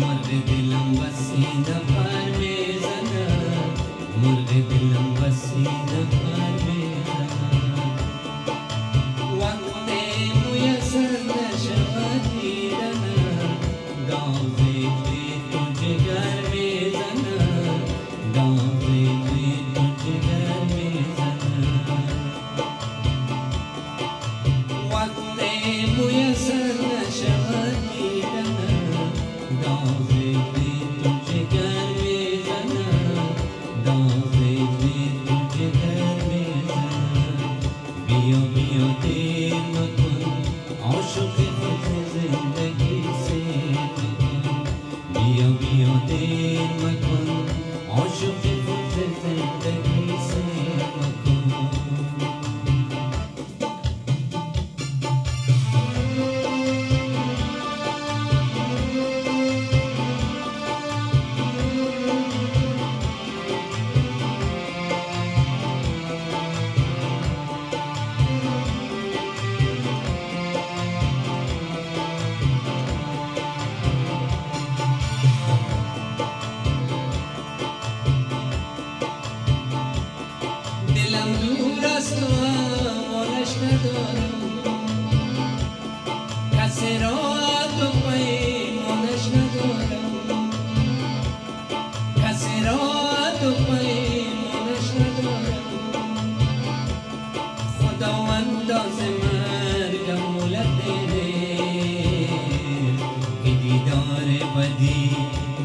मुर्द दिलम बसी दफर में जदा मुर्द दफर में You. Deus.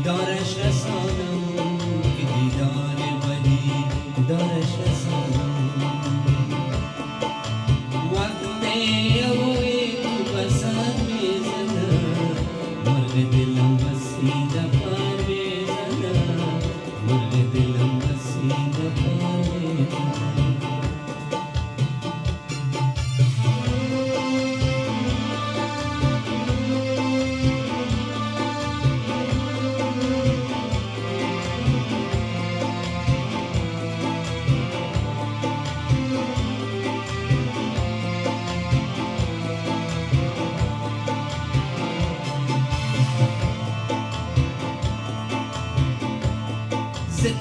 دارش رسانم که دیدار بدی دارش رسانم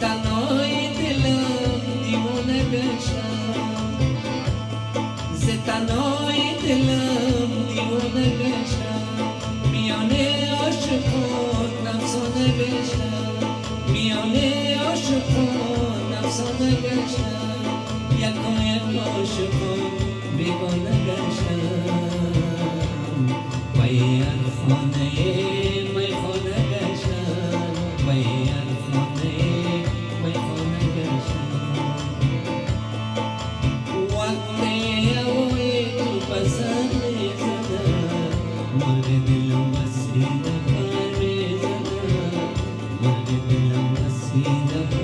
تنهای دلم دیوانه بشم ز تنهای دیوانه میانه عاشقان نفسانه بشم میانه عاشقان نفسانه بشم یکای عاشقان بیگانه بشم من المسجد